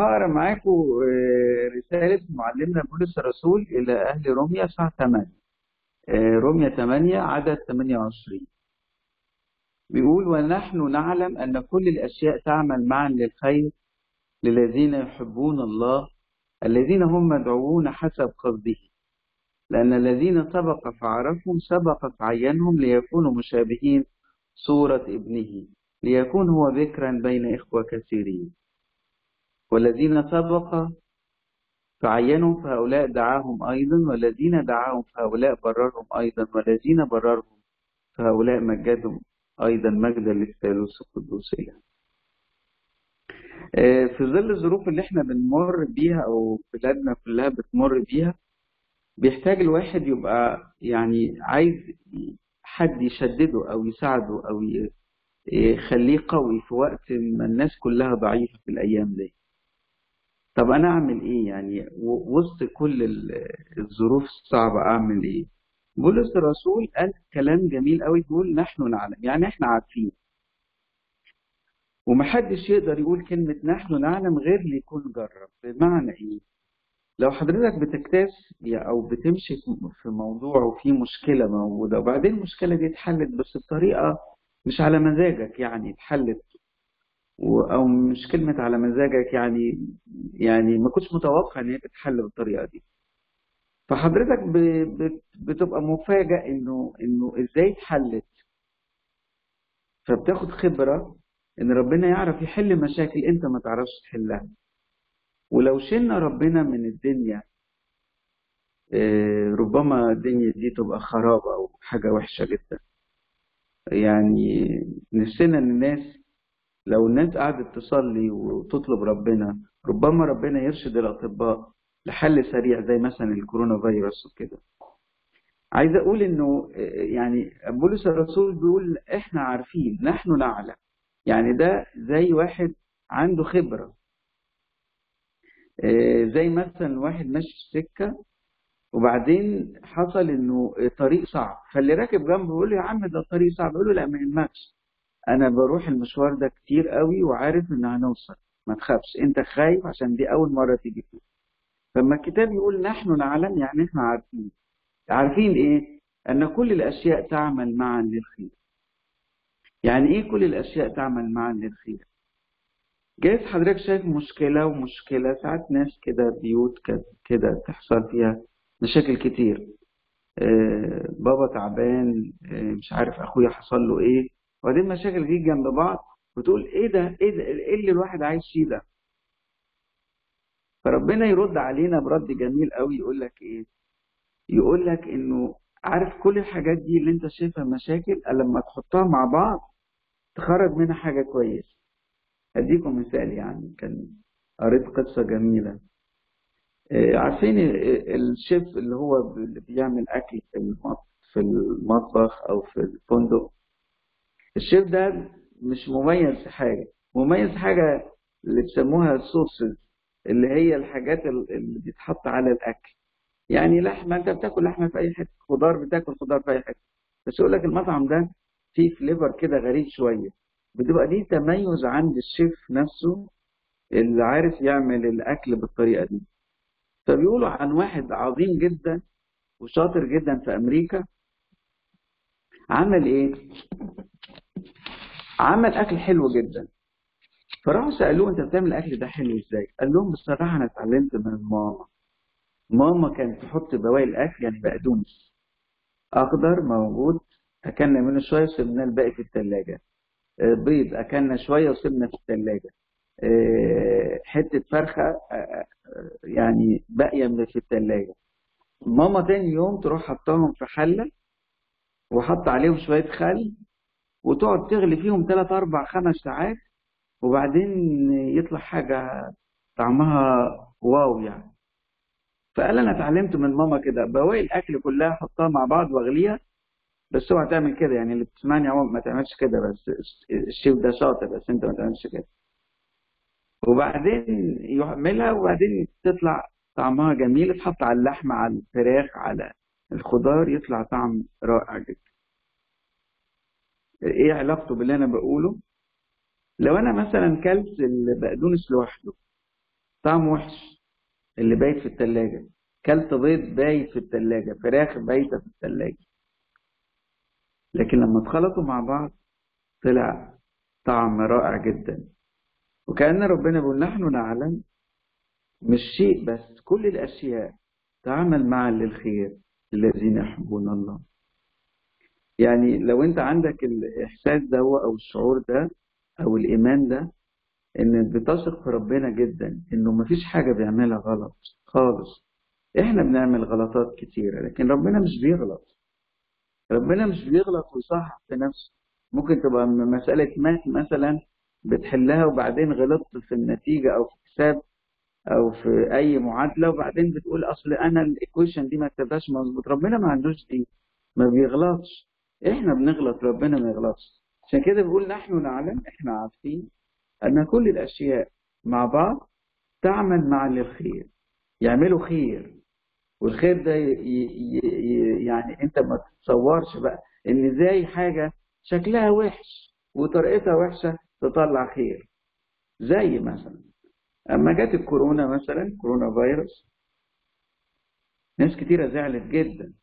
هقرأ معاكم آه، رسالة معلمنا بولس الرسول إلى أهل روميا صح 8 آه، روميا 8 عدد 28 بيقول ونحن نعلم أن كل الأشياء تعمل معا للخير للذين يحبون الله الذين هم مدعوون حسب قصده. لأن الذين سبق فعرفهم سبق فعينهم ليكونوا مشابهين صورة ابنه ليكون هو ذكرا بين إخوة كثيرين. والذين سبق فعينهم فهؤلاء دعاهم أيضا والذين دعاهم فهؤلاء بررهم أيضا والذين بررهم فهؤلاء مجدهم أيضا مجدا للثالوث القدوسية آه، في ظل الظروف اللي إحنا بنمر بيها أو بلادنا كلها بتمر بيها بيحتاج الواحد يبقى يعني عايز حد يشدده أو يساعده أو يخليه قوي في وقت ما الناس كلها ضعيفة في الأيام دي. طب أنا أعمل إيه يعني؟ وسط كل ال- الظروف الصعبة أعمل إيه؟ بولس الرسول قال كلام جميل قوي بيقول نحن نعلم يعني إحنا عارفين. ومحدش يقدر يقول كلمة نحن نعلم غير اللي يكون جرب بمعنى إيه؟ لو حضرتك بتكتاس أو بتمشي في موضوع وفي مشكلة موجودة وبعدين المشكلة دي اتحلت بس بطريقة مش على مزاجك يعني اتحلت أو مش كلمة على مزاجك يعني يعني ما كنتش متوقع إن هي تتحل بالطريقة دي. فحضرتك بتبقى مفاجئ إنه إنه إزاي اتحلت. فبتاخد خبرة إن ربنا يعرف يحل مشاكل أنت ما تعرفش تحلها. ولو شلنا ربنا من الدنيا آه، ربما الدنيا دي تبقى خرابة أو حاجة وحشة جدا. يعني نفسنا إن الناس لو الناس قعدت تصلي وتطلب ربنا ربما ربنا يرشد الأطباء لحل سريع زي مثلا الكورونا فيروس وكده. عايز أقول إنه آه، يعني بولس الرسول بيقول إحنا عارفين نحن نعلم. يعني ده زي واحد عنده خبرة. آه، زي مثلا واحد ماشي في سكة وبعدين حصل إنه طريق صعب. فاللي راكب جنبه بيقول له يا عم ده طريق صعب. يقول له لا ما يهمكش. أنا بروح المشوار ده كتير قوي وعارف إن هنوصل. ما تخافش أنت خايف عشان دي أول مرة تيجي فيه فلما الكتاب يقول نحن نعلم يعني إحنا عارفين. عارفين إيه؟ أن كل الأشياء تعمل معا للخير. يعني إيه كل الأشياء تعمل معا للخير؟ جايز حضرتك شايف مشكلة ومشكلة ساعات ناس كده بيوت كده تحصل فيها مشاكل كتير. آه، بابا تعبان آه، مش عارف أخويا حصل له إيه. وبعدين مشاكل دي جنب بعض وتقول إيه ده؟ إيه ده؟ إيه اللي الواحد عايش فيه ده؟ فربنا يرد علينا برد جميل قوي يقول لك إيه؟ يقول لك إنه عارف كل الحاجات دي اللي أنت شايفها مشاكل لما تحطها مع بعض تخرج منها حاجة كويسة. أديكم مثال يعني كان قريت قصة جميلة. آه، عارفين ال- الشيف اللي هو بيعمل أكل في المطبخ أو في الفندق؟ الشيف ده مش مميز في حاجة. مميز في حاجة اللي بيسموها الصوصز اللي هي الحاجات ال- اللي بيتحط على الأكل. يعني لحمة أنت بتاكل لحمة في أي حتة خضار بتاكل خضار في أي حتة. بس يقول لك المطعم ده فيه فليفر كده غريب شوية. بتبقى دي تميز عند الشيف نفسه اللي عارف يعمل الأكل بالطريقة دي. فبيقولوا عن واحد عظيم جدا وشاطر جدا في أمريكا. عمل إيه؟ عمل أكل حلو جدا. فراحوا سألوه أنت بتعمل الأكل ده حلو إزاي؟ قال لهم بصراحة أنا اتعلمت من ماما. ماما كانت تحط بواقي الأكل يعني بقدونس. أخضر موجود أكلنا منه شوية وسيبنا الباقي في التلاجة. آه، بيض أكلنا شوية وسيبنا في التلاجة. آه، حتة فرخة آه، يعني باقية من في التلاجة. ماما تاني يوم تروح حطاهم في حلة وحط عليهم شوية خل وتقعد تغلي فيهم 3 4 5 ساعات وبعدين يطلع حاجة طعمها واو يعني. فقال أنا اتعلمت من ماما كده بواقي الأكل كلها أحطها مع بعض وأغليها. بس اوعى تعمل كده يعني اللي بتسمعني عمر ما تعملش كده بس الشيف ده شاطر بس انت ما تعملش كده. وبعدين يعملها وبعدين تطلع طعمها جميل تحط على اللحمة على الفراخ على الخضار يطلع طعم رائع جدا. إيه علاقته باللي أنا بقوله؟ لو أنا مثلا كلت البقدونس لوحده طعم وحش اللي بايت في التلاجة كلت بيض بايت في التلاجة فراخ بايتة في التلاجة لكن لما اتخلطوا مع بعض طلع طعم رائع جدا. وكأن ربنا بيقول نحن نعلم مش شيء بس كل الأشياء تعمل معا للخير الذين يحبون الله. يعني لو انت عندك الإحساس ده أو الشعور ده أو الإيمان ده إن بتثق في ربنا جدا إنه مفيش حاجة بيعملها غلط خالص. إحنا بنعمل غلطات كتيرة لكن ربنا مش بيغلط. ربنا مش بيغلط ويصحح في نفسه. ممكن تبقى مسألة مات مثلا بتحلها وبعدين غلطت في النتيجة أو في حساب أو في أي معادلة وبعدين بتقول أصل أنا الإيكويشن دي ما كتبهاش مظبوط. ربنا ما عندوش دي ما بيغلطش. إحنا بنغلط ربنا ما يغلطش. عشان كده بيقول نحن نعلم إحنا عارفين أن كل الأشياء مع بعض تعمل معا للخير يعملوا خير. والخير ده. يعني انت ما تتصورش بقى ان إزاي حاجة شكلها وحش وطريقتها وحشة تطلع خير. زي مثلا اما جت الكورونا مثلا كورونا فيروس ناس كتيرة زعلت جدا.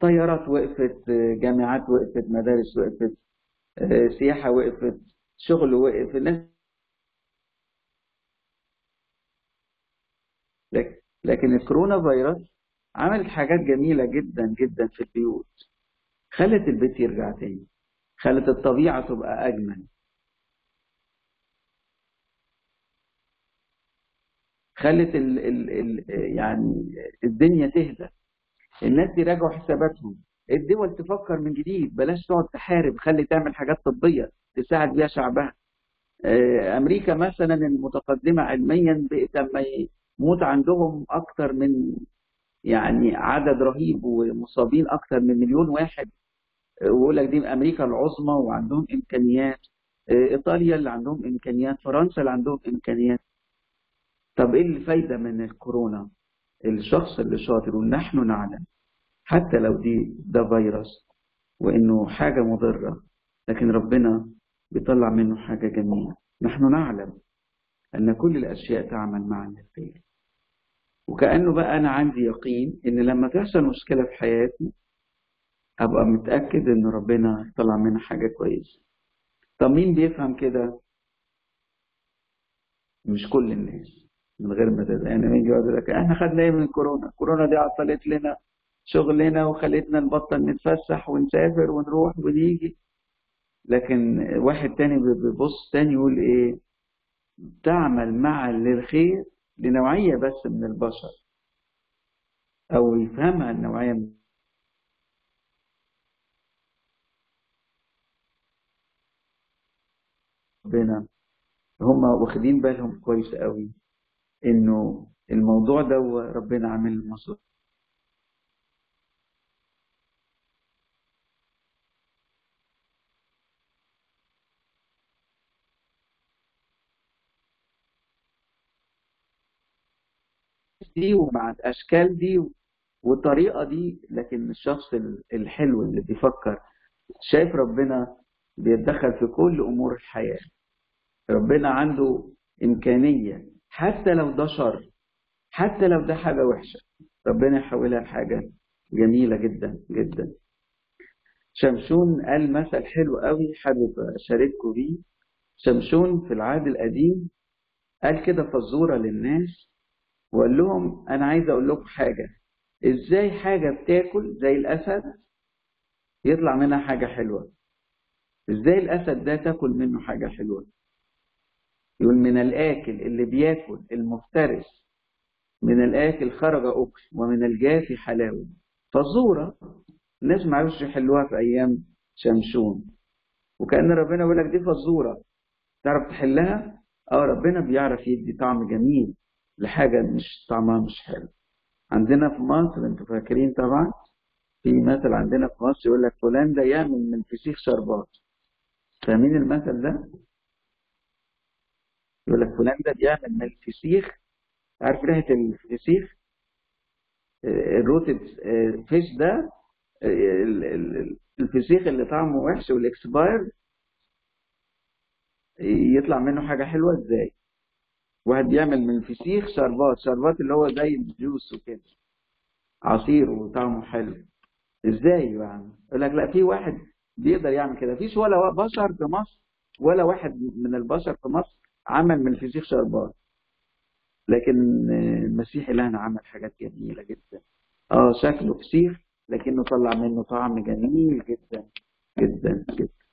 طيارات وقفت جامعات وقفت مدارس وقفت سياحة وقفت شغل وقف الناس لكن الكورونا فيروس عملت حاجات جميلة جدا جدا في البيوت. خلت البيت يرجع تاني. خلت الطبيعة تبقى أجمل. خلت ال ال ال يعني الدنيا تهدى. الناس يراجعوا حساباتهم. الدول تفكر من جديد. بلاش تقعد تحارب. خلي تعمل حاجات طبية تساعد بيها شعبها. أمريكا مثلا المتقدمة علميا لما يموت عندهم أكتر من يعني عدد رهيب ومصابين أكثر من مليون واحد. ويقول لك دي أمريكا العظمى وعندهم إمكانيات. إيطاليا اللي عندهم إمكانيات. فرنسا اللي عندهم إمكانيات. طب إيه الفايدة من الكورونا؟ الشخص اللي شاطر ونحن نعلم حتى لو دي ده فيروس وإنه حاجة مضرة لكن ربنا بيطلع منه حاجة جميلة نحن نعلم أن كل الأشياء تعمل معا للخير وكأنه بقى أنا عندي يقين إن لما تحصل مشكلة في حياتي أبقى متأكد إن ربنا طلع منها حاجة كويسة. طب مين بيفهم كده؟ مش كل الناس من غير ما يعني يجي يقول لك إحنا خدنا إيه من كورونا؟ كورونا دي عطلت لنا شغلنا وخلتنا نبطل نتفسح ونسافر ونروح ونيجي. لكن واحد تاني بيبص تاني يقول إيه؟ تعمل معا للخير لنوعية بس من البشر أو يفهمها النوعية من ربنا هم واخدين بالهم كويس قوي إنه الموضوع ده ربنا عامل مصر دي ومع الأشكال دي والطريقة دي لكن الشخص الحلو اللي بيفكر شايف ربنا بيتدخل في كل أمور الحياة. ربنا عنده إمكانية حتى لو ده شر حتى لو ده حاجة وحشة. ربنا يحولها لحاجة جميلة جدا جدا. شمشون قال مثل حلو قوي حابب أشارككم بيه. شمشون في العهد القديم قال كده فزورة للناس وقال لهم أنا عايز أقول لكم حاجة. إزاي حاجة بتاكل زي الأسد يطلع منها حاجة حلوة؟ إزاي الأسد ده تاكل منه حاجة حلوة؟ يقول من الآكل اللي بياكل المفترس من الآكل خرج اكل ومن الجافي حلاوة. فزوره الناس ما عرفوش يحلوها في أيام شمشون. وكأن ربنا يقول لك دي فزوره تعرف تحلها؟ آه ربنا بيعرف يدي طعم جميل لحاجة مش طعمها مش حلو. عندنا في مصر أنتوا فاكرين طبعا؟ في مثل عندنا في مصر يقول لك فلان ده يعمل من الفسيخ شربات. فاهمين المثل ده؟ يقول لك فلان ده بيعمل من الفسيخ. عارف ريحة الفسيخ؟ الروتد فيش ده الفسيخ اللي طعمه وحش والإكسباير يطلع منه حاجة حلوة إزاي؟ واحد بيعمل من الفسيخ شربات شربات اللي هو زي الجوس وكده. عصير وطعمه حلو. إزاي يعني يقول لك لا في واحد بيقدر يعمل كده. مفيش ولا بشر في مصر ولا واحد من البشر في مصر عمل من الفسيخ شربات. لكن المسيح إلهنا عمل حاجات جميلة جدا. آه شكله فسيخ لكنه طلع منه طعم جميل جدا جدا جدا.